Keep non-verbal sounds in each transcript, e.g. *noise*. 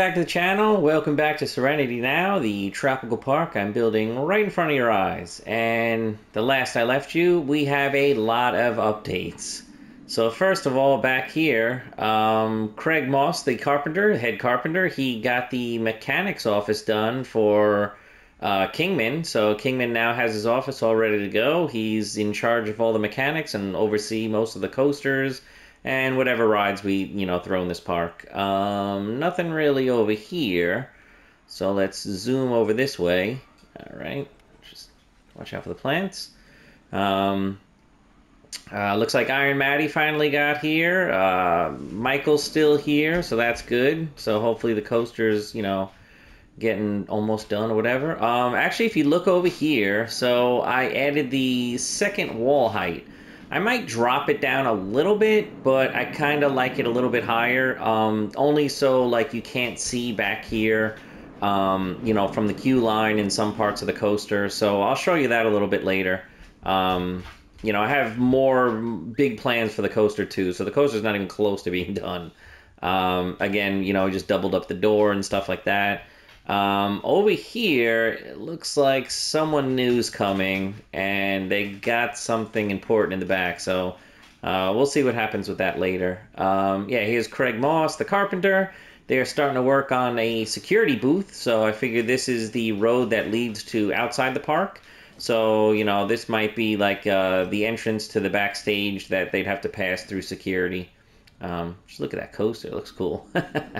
back to the channel. Welcome back to Serenity Now, the tropical park I'm building right in front of your eyes. And the last I left you, we have a lot of updates. So first of all, back here, um, Craig Moss, the carpenter, head carpenter, he got the mechanics office done for uh, Kingman. So Kingman now has his office all ready to go. He's in charge of all the mechanics and oversee most of the coasters and whatever rides we you know throw in this park. Um, nothing really over here, so let's zoom over this way. All right, just watch out for the plants. Um, uh, looks like Iron Matty finally got here. Uh, Michael's still here, so that's good. So hopefully the coaster's you know getting almost done or whatever. Um, actually, if you look over here, so I added the second wall height. I might drop it down a little bit, but I kind of like it a little bit higher. Um, only so like you can't see back here, um, you know, from the queue line in some parts of the coaster. So I'll show you that a little bit later. Um, you know, I have more big plans for the coaster too. So the coaster's not even close to being *laughs* done. Um, again, you know, I just doubled up the door and stuff like that. Um, over here, it looks like someone new's coming, and they got something important in the back. So uh, we'll see what happens with that later. Um, yeah, here's Craig Moss, the carpenter. They are starting to work on a security booth, so I figure this is the road that leads to outside the park. So you know, this might be like uh, the entrance to the backstage that they'd have to pass through security. Um, just look at that coaster; it looks cool.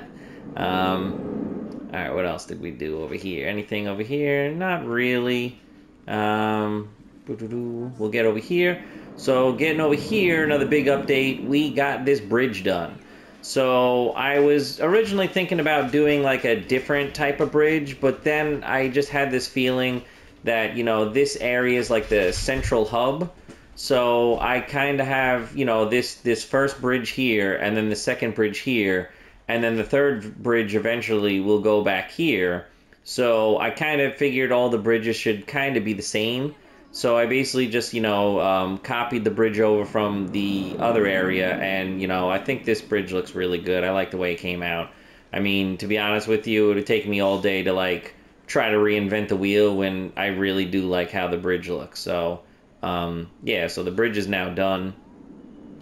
*laughs* um, all right, what else did we do over here? Anything over here? Not really. Um, we'll get over here. So getting over here, another big update. We got this bridge done. So I was originally thinking about doing like a different type of bridge, but then I just had this feeling that, you know, this area is like the central hub. So I kind of have, you know, this this first bridge here and then the second bridge here and then the third bridge eventually will go back here. So I kind of figured all the bridges should kind of be the same. So I basically just, you know, um, copied the bridge over from the other area, and, you know, I think this bridge looks really good. I like the way it came out. I mean, to be honest with you, it would have taken me all day to, like, try to reinvent the wheel when I really do like how the bridge looks. So, um, yeah, so the bridge is now done.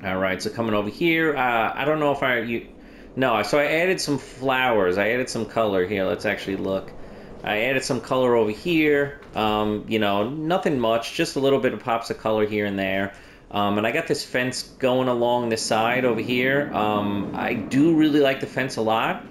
All right, so coming over here, uh, I don't know if I... You, no, so I added some flowers. I added some color here. Let's actually look. I added some color over here. Um, you know, nothing much, just a little bit of pops of color here and there. Um, and I got this fence going along the side over here. Um, I do really like the fence a lot.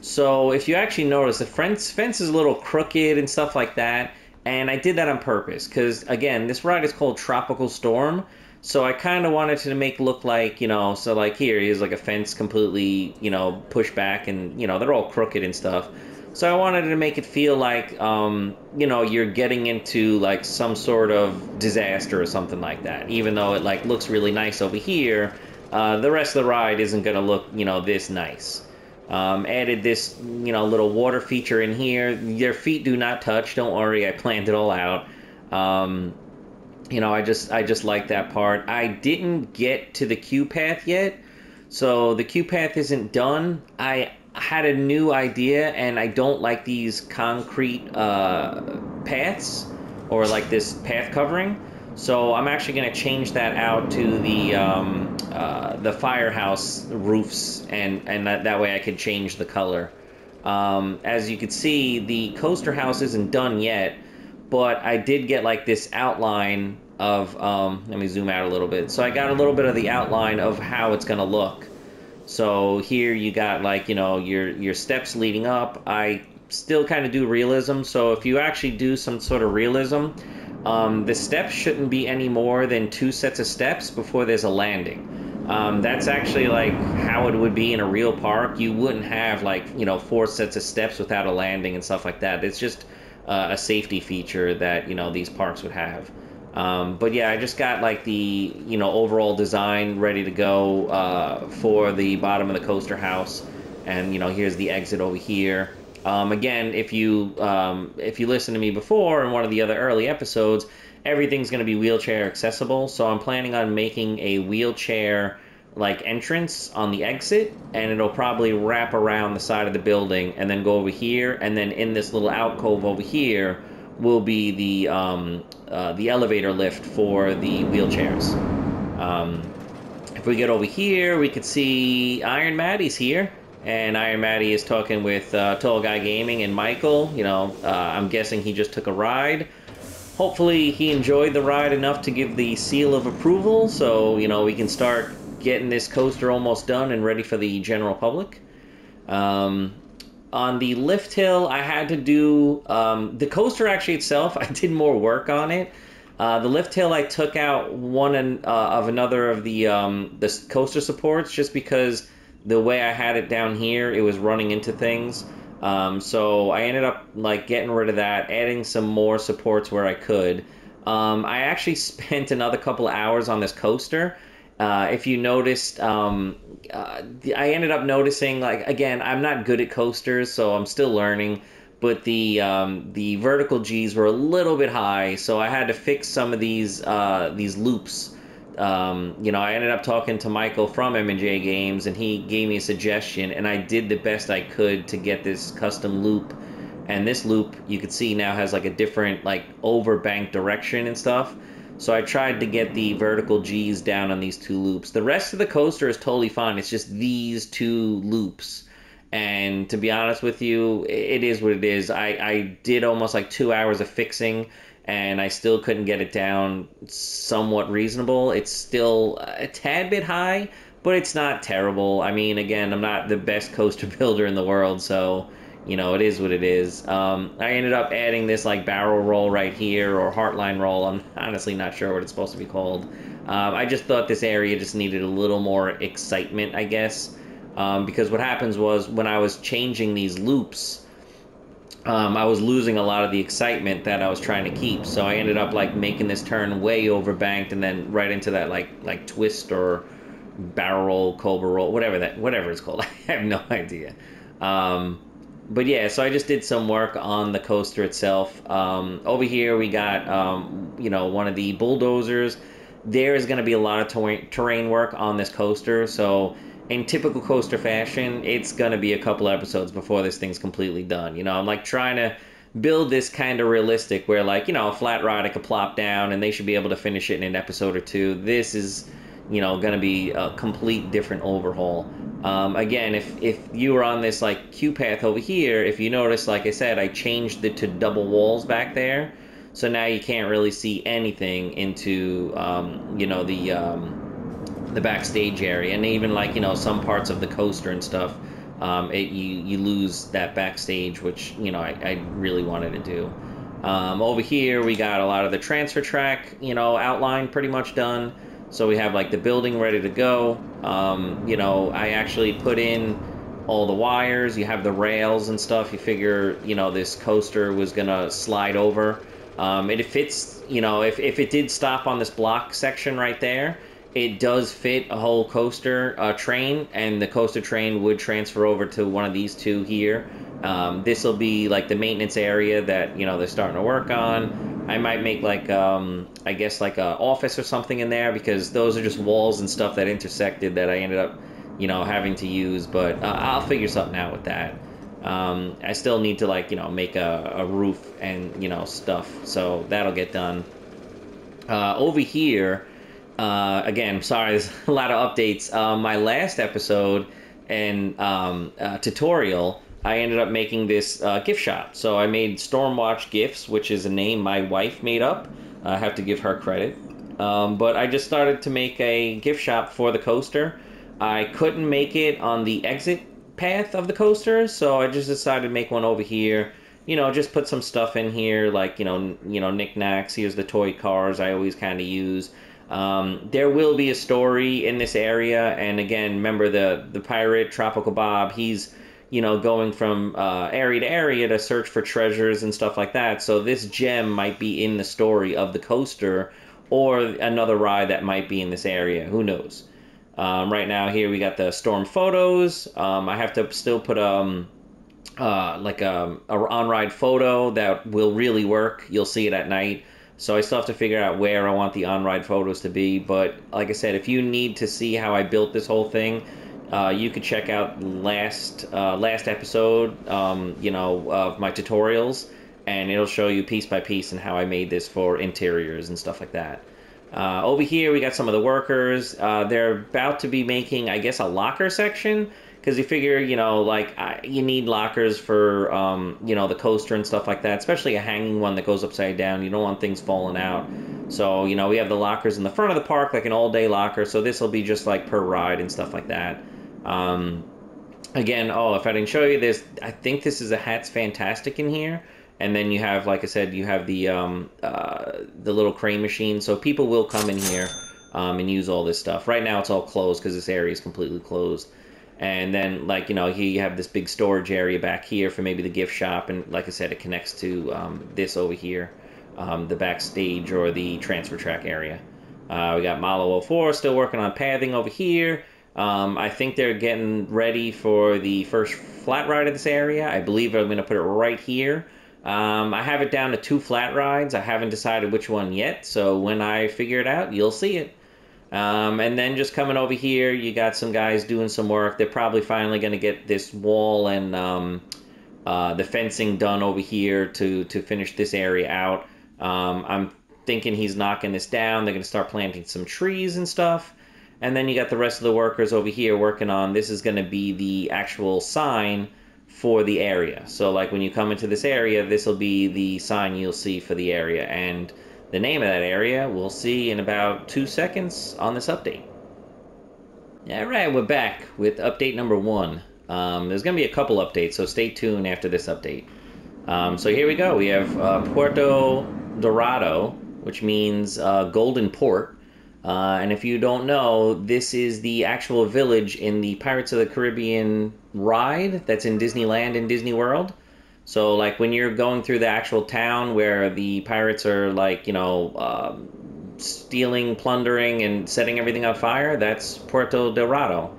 So if you actually notice, the fence, fence is a little crooked and stuff like that. And I did that on purpose because, again, this ride is called Tropical Storm. So I kind of wanted to make look like, you know, so like here, here's like a fence completely, you know, pushed back and, you know, they're all crooked and stuff. So I wanted to make it feel like, um, you know, you're getting into like some sort of disaster or something like that. Even though it like looks really nice over here, uh, the rest of the ride isn't going to look, you know, this nice. Um, added this, you know, little water feature in here. Your feet do not touch. Don't worry, I planned it all out. Um, you know, I just I just like that part. I didn't get to the queue path yet, so the queue path isn't done. I had a new idea, and I don't like these concrete uh, paths or like this path covering. So I'm actually going to change that out to the um, uh, the firehouse roofs, and and that, that way I could change the color. Um, as you can see, the coaster house isn't done yet but I did get like this outline of um, let me zoom out a little bit. So I got a little bit of the outline of how it's gonna look. So here you got like you know your your steps leading up. I still kind of do realism. So if you actually do some sort of realism, um, the steps shouldn't be any more than two sets of steps before there's a landing. Um, that's actually like how it would be in a real park. You wouldn't have like you know four sets of steps without a landing and stuff like that. It's just uh, a safety feature that you know these parks would have. Um, but yeah, I just got like the you know overall design ready to go uh, for the bottom of the coaster house, and you know here's the exit over here. Um, again, if you um, if you listen to me before in one of the other early episodes, everything's going to be wheelchair accessible. So I'm planning on making a wheelchair like entrance on the exit, and it'll probably wrap around the side of the building and then go over here, and then in this little alcove over here will be the um, uh, the elevator lift for the wheelchairs. Um, if we get over here, we could see Iron Matty's here. And Iron Matty is talking with uh, Tall Guy Gaming and Michael. You know, uh, I'm guessing he just took a ride. Hopefully, he enjoyed the ride enough to give the seal of approval, so you know we can start getting this coaster almost done and ready for the general public. Um, on the lift hill, I had to do um, the coaster actually itself. *laughs* I did more work on it. Uh, the lift hill, I took out one and, uh, of another of the um, the coaster supports just because the way I had it down here, it was running into things. Um, so I ended up like getting rid of that, adding some more supports where I could. Um, I actually *laughs* spent another couple hours on this coaster. Uh, if you noticed, um, uh, I ended up noticing like again, I'm not good at coasters, so I'm still learning. But the um, the vertical G's were a little bit high, so I had to fix some of these uh, these loops um, you know, I ended up talking to Michael from M&J Games, and he gave me a suggestion, and I did the best I could to get this custom loop. And this loop, you can see now has like a different like overbank direction and stuff. So I tried to get the vertical G's down on these two loops. The rest of the coaster is totally fine. It's just these two loops. And to be honest with you, it is what it is. I, I did almost like two hours of fixing and I still couldn't get it down somewhat reasonable. It's still a tad bit high, but it's not terrible. I mean, again, I'm not the best coaster *laughs* builder in the world, so you know, it is what it is. Um, I ended up adding this like barrel roll right here or heartline roll. I'm *laughs* honestly not sure what it's supposed to be called. Um, I just thought this area just needed a little more excitement, I guess. Um, because what happens was when I was changing these loops, um, I was losing a lot of the excitement that I was trying to keep. So I ended up like making this turn way overbanked and then right into that like like twist or barrel roll, cobra roll, whatever that whatever it's called. *laughs* I have no *laughs* idea. Um, but yeah, so I just did some work on the coaster itself. Um, over here we got um, you know one of the bulldozers. There is going to be a lot of terrain work on this coaster, so in typical coaster fashion, it's gonna be a couple episodes before this thing's completely done. You know, I'm like trying to build this kind of realistic where like you know a flat ride could plop down and they should be able to finish it in an episode or two. This is you know going to be a complete different overhaul. Um, again, if if you were on this like queue path over here, if you notice, like I said, I changed it to double walls back there, so now you can't really see anything into um, you know the um, the backstage area, and even like you know some parts of the coaster and stuff. Um, it, you you lose that backstage, which you know I, I really wanted to do. Um, over here we got a lot of the transfer track, you know, outline pretty much done. So we have like the building ready to go. Um, you know, I actually put in all the wires. You have the rails and stuff. You figure, you know, this coaster was gonna slide over. Um, it fits, you know, if, if it did stop on this block section right there, it does fit a whole coaster uh, train, and the coaster train would transfer over to one of these two here. Um, this will be like the maintenance area that you know they're starting to work on. I might make like um, I guess like a office or something in there because those are just walls and stuff that intersected that I ended up you know having to use. But uh, I'll figure something out with that. Um, I still need to like you know make a, a roof and you know stuff, so that'll get done. Uh, over here uh, again, *laughs* sorry, there's a lot of updates. Uh, my last episode and um, uh, tutorial, I ended up making this uh, gift shop. So I made Stormwatch Gifts, which is a name my wife made up. I have to give her credit. Um, but I just started to make a gift shop for the coaster. I couldn't make it on the exit path of the coaster, so I just decided to make one over here. You know, just put some stuff in here, like you know, you know, knickknacks. Here's the toy cars I always kind of use. Um, there will be a story in this area, and again, remember the the pirate Tropical Bob. He's you know going from uh, area to area to search for treasures and stuff like that. So this gem might be in the story of the coaster, or another ride that might be in this area. Who knows? Um, right now, here we got the storm photos. Um, I have to still put um uh, like a, a on ride photo that will really work. You'll see it at night So I still have to figure out where I want the on-ride photos to be. But like I said, if you need to see how I built this whole thing, uh, you could check out last uh, last episode, um, you know, of my tutorials, and it'll show you piece by piece and how I made this for interiors and stuff like that. Uh, over here, we got some of the workers. Uh, they're about to be making, I guess, a locker section because you figure, you know, like I, you need lockers for, um, you know, the coaster and stuff like that, especially a hanging one that goes upside down. You don't want things falling out. So, you know, we have the lockers in the front of the park, like an all day locker. So this will be just like per ride and stuff like that. Um, again, oh, if I didn't show you this, I think this is a Hats Fantastic in here. And then you have, like I said, you have the um, uh, the little crane machine. So people will come in here um, and use all this stuff. Right now it's all closed because this area is completely closed. And then, like, you know, here you have this big storage area back here for maybe the gift shop. And like I said, it connects to um, this over here, um, the backstage or the transfer track area. Uh, we got Malo 04 still working on pathing over here. Um, I think they're getting ready for the first flat ride of this area. I believe I'm going to put it right here. Um, I have it down to two flat rides. I haven't decided which one yet. So when I figure it out, you'll see it. Um, and then just coming over here, you got some guys doing some work. They're probably finally going to get this wall and um, uh, the fencing done over here to, to finish this area out. Um, I'm thinking he's knocking this down. They're going to start planting some trees and stuff. And then you got the rest of the workers over here working on this is going to be the actual sign for the area. So like when you come into this area, this will be the sign you'll see for the area. And the name of that area we'll see in about two seconds on this update. Alright, we're back with update number one. Um, there's going to be a couple updates, so stay tuned after this update. Um, so here we go. We have uh, Puerto Dorado, which means uh, Golden Port. Uh, and if you don't know, this is the actual village in the Pirates of the Caribbean ride that's in Disneyland and Disney World. So like when you're going through the actual town where the pirates are like you know um, stealing, plundering, and setting everything on fire, that's Puerto Dorado.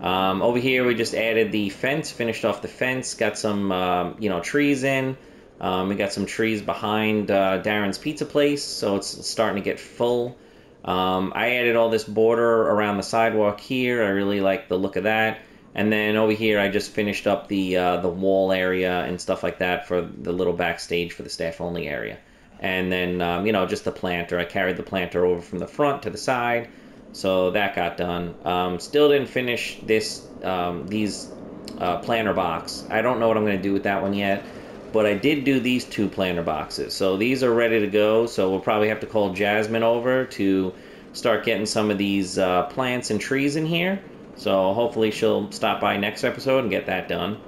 Um, over here we just added the fence, finished off the fence, got some um, you know trees in. Um, we got some trees behind uh, Darren's Pizza Place, so it's starting to get full. Um, I added all this border around the sidewalk here. I really like the look of that. And then over here, I just finished up the uh, the wall area and stuff like that for the little backstage for the staff only area. And then um, you know just the planter. I carried the planter over from the front to the side, so that got done. Um, still didn't finish this um, these uh, planter box. I don't know what I'm going to do with that one yet, but I did do these two planter boxes. So these are ready to go. So we'll probably have to call Jasmine over to start getting some of these uh, plants and trees in here. So hopefully she'll stop by next episode and get that done.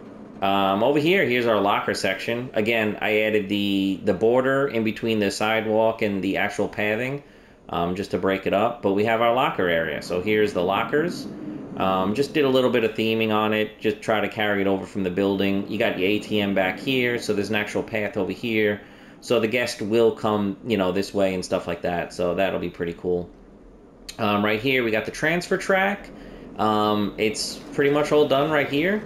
Um, over here, here's our locker section. Again, I added the, the border in between the sidewalk and the actual pathing um, just to break it up. But we have our locker area. So here's the lockers. Um, just did a little bit of theming on it, just try to carry it over from the building. You got your ATM back here, so there's an actual path over here. So the guest will come, you know, this way and stuff like that. So that'll be pretty cool. Um, right here, we got the transfer track. Um, it's pretty much all done right here.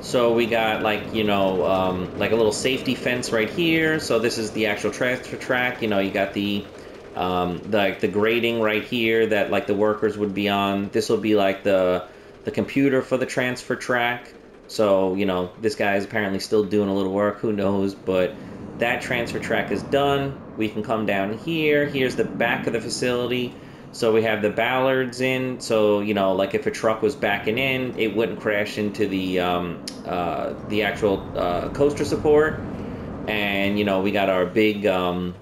So we got like, you know, um, like a little safety fence right here. So this is the actual transfer track. You know, you got the, um, like the grading right here that like the workers would be on. This will be like the, the computer for the transfer track. So, you know, this guy is apparently still doing a little work. Who knows? But that transfer track is done. We can come down here. Here's the back of the facility. So we have the bollards in, so you know, like if a truck was backing in, it wouldn't crash into the um, uh, the actual uh, coaster support. And you know, we got our big um,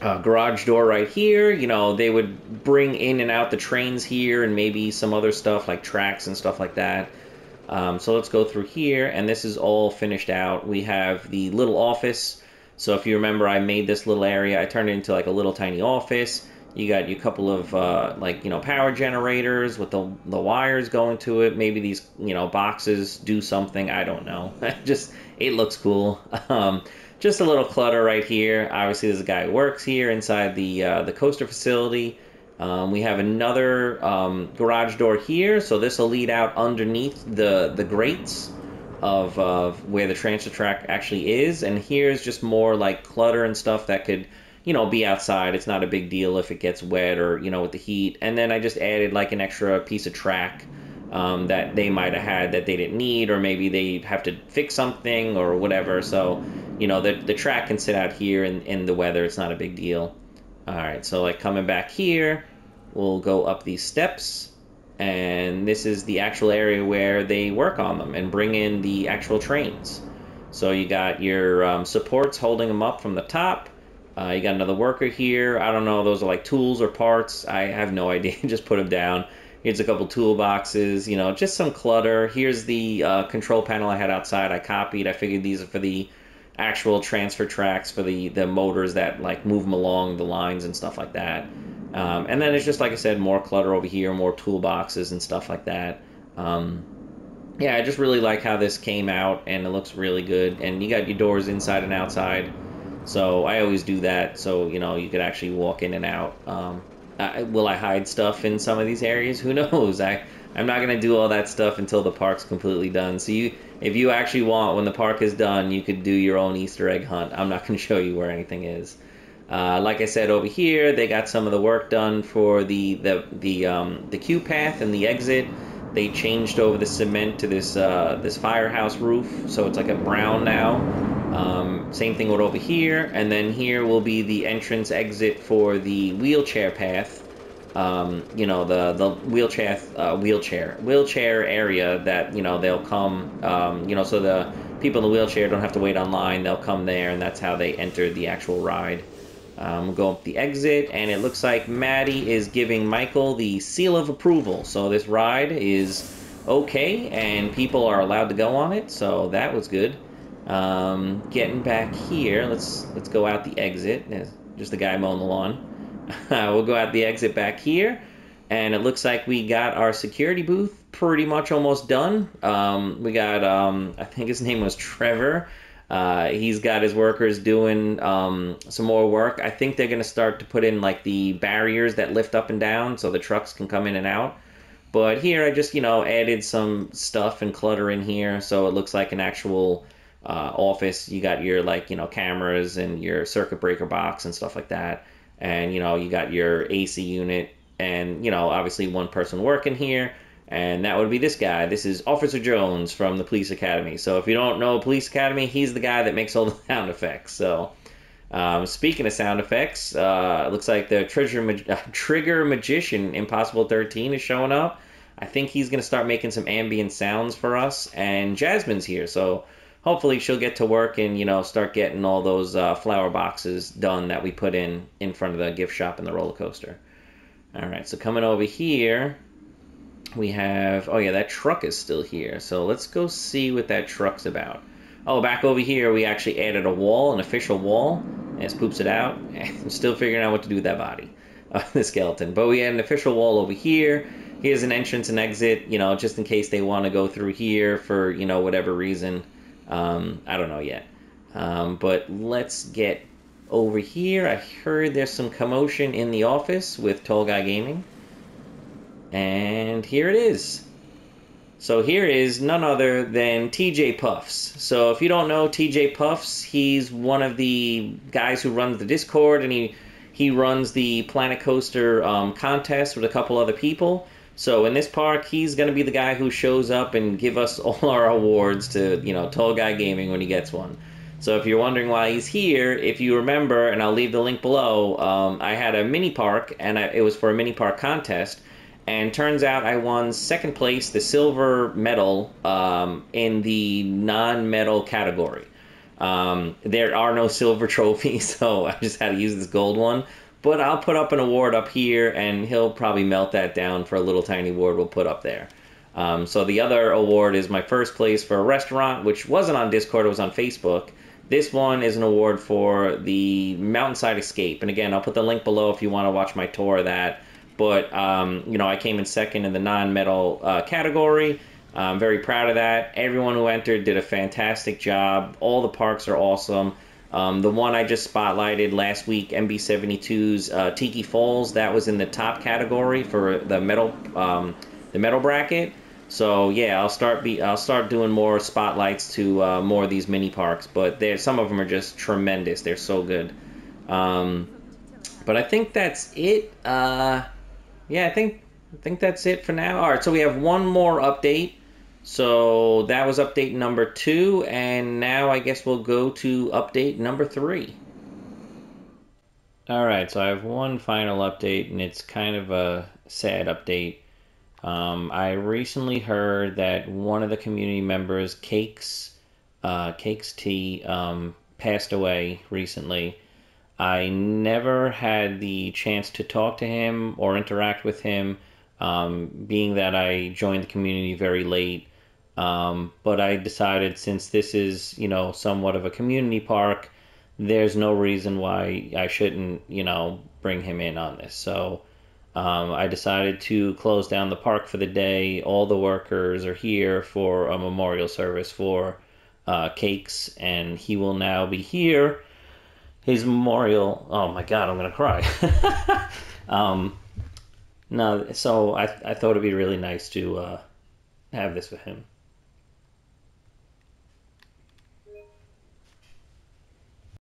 uh, garage door right here. You know, they would bring in and out the trains here, and maybe some other stuff like tracks and stuff like that. Um, so let's go through here, and this is all finished out. We have the little office. So if you remember, I made this little area. I turned it into like a little tiny office. You got a couple of uh, like you know power generators with the the wires going to it. Maybe these you know boxes do something. I don't know. *laughs* just it looks cool. *laughs* Um, just a little clutter right here. Obviously, there's a guy who works here inside the uh, the coaster facility. Um, we have another um, garage door here, so this will lead out underneath the the grates of uh, where the transfer track actually is. And here's just more like clutter and stuff that could you know, be outside. It's not a big deal if it gets wet or, you know, with the heat. And then I just added like an extra piece of track um, that they might have had that they didn't need, or maybe they have to fix something or whatever. So, you know, the, the track can sit out here in, in the weather. It's not a big deal. All right, so like coming back here, we'll go up these steps. And this is the actual area where they work on them and bring in the actual trains. So you got your um, supports holding them up from the top. Uh, you got another worker here. I don't know, those are like tools or parts. I have no *laughs* idea. Just put them down. Here's a couple toolboxes, you know, just some clutter. Here's the uh, control panel I had outside. I copied. I figured these are for the actual transfer tracks for the, the motors that like move them along the lines and stuff like that. Um, and then it's just like I said, more clutter over here, more toolboxes and stuff like that. Um, yeah, I just really like how this came out and it looks really good. And you got your doors inside and outside. So I always do that so you know you could actually walk in and out. Um, I, will I hide stuff in some of these areas? Who *laughs* knows? I I'm not gonna do all that stuff until the park's completely done. So you, if you actually want, when the park is done, you could do your own Easter egg hunt. I'm not *laughs* gonna show you where anything is. Uh, like I said over here, they got some of the work done for the the the um, the queue path and the exit. They changed over the cement to this uh, this firehouse roof, so it's like a brown now. Um, same thing with over here, and then here will be the entrance exit for the wheelchair path. Um, you know the the wheelchair uh, wheelchair wheelchair area that you know they'll come. Um, you know so the people in the wheelchair don't have to wait online. They'll come there, and that's how they enter the actual ride. Um, we'll go up the exit, and it looks like Matty is giving Michael the seal of approval. So this ride is okay, and people are allowed to go on it. So that was good. Um, getting back here, let's let's go out the exit. There's just the guy mowing the lawn. *laughs* we'll go out the exit back here, and it looks like we got our security booth pretty much almost done. Um, we got, um, I think his name was Trevor. Uh, he's got his workers doing um, some more work. I think they're going to start to put in like the barriers that lift up and down so the trucks can come in and out. But here I just, you know, added some stuff and clutter in here so it looks like an actual uh, office. You got your like, you know, cameras and your circuit breaker box and stuff like that. And, you know, you got your AC unit and, you know, obviously one person working here and that would be this guy. This is Officer Jones from the Police Academy. So if you don't know Police Academy, he's the guy that makes all the *laughs* sound effects. So um, speaking of sound effects, uh, looks like the trigger, uh, trigger magician Impossible 13 is showing up. I think he's going to start making some ambient sounds for us. And Jasmine's here, so hopefully she'll get to work and you know start getting all those uh, flower boxes done that we put in in front of the gift shop and the roller coaster. All right, so coming over here we have, oh yeah, that truck is still here. So let's go see what that truck's about. Oh, back over here, we actually added a wall, an official wall. And poops it out. *laughs* Still figuring out what to do with that body, *laughs* uh, the skeleton. But we had an official wall over here. Here's an entrance and exit, you know, just in case they want to go through here for, you know, whatever reason. Um, I don't know yet. Um, but let's get over here. I heard there's some commotion in the office with Tall Guy Gaming. And here it is. So here is none other than TJ Puffs. So if you don't know TJ Puffs, he's one of the guys who runs the Discord and he he runs the Planet Coaster um, contest with a couple other people. So in this park, he's going to be the guy who shows up and give us *laughs* all our awards to, you know, Tall Guy Gaming when he gets one. So if you're wondering why he's here, if you remember, and I'll leave the link below, um, I had a mini park, and I, it was for a mini park contest and turns out I won second place, the silver medal um, in the non-medal category. Um, there are no silver *laughs* trophies, so I just had to use this gold one. But I'll put up an award up here, and he'll probably melt that down for a little tiny award we'll put up there. Um, so the other award is my first place for a restaurant, which wasn't on Discord, it was on Facebook. This one is an award for the Mountainside Escape. And again, I'll put the link below if you want to watch my tour of that. But um, you know, I came in second in the non medal uh, category. I'm very proud of that. Everyone who entered did a fantastic job. All the parks are awesome. Um, the one I just spotlighted last week, MB72's uh, Tiki Falls, that was in the top category for the metal um, the medal bracket. So yeah, I'll start be I'll start doing more spotlights to uh, more of these mini parks. But there, some of them are just tremendous. They're so good. Um, but I think that's it. Uh, yeah, I think I think that's it for now. All right, so we have one more update. So that was update number two, and now I guess we'll go to update number three. All right, so I have one final update, and it's kind of a sad update. Um, I recently heard that one of the community members, Cakes, uh, Cakes T, um, passed away recently. I never had the chance to talk to him or interact with him, um, being that I joined the community very late. Um, but I decided since this is, you know, somewhat of a community park, there's no reason why I shouldn't, you know, bring him in on this. So um, I decided to close down the park for the day. All the workers are here for a memorial service for uh, Cakes, and he will now be here. His memorial. Oh my God, I'm gonna cry. *laughs* um, no, so I I thought it'd be really nice to uh, have this with him.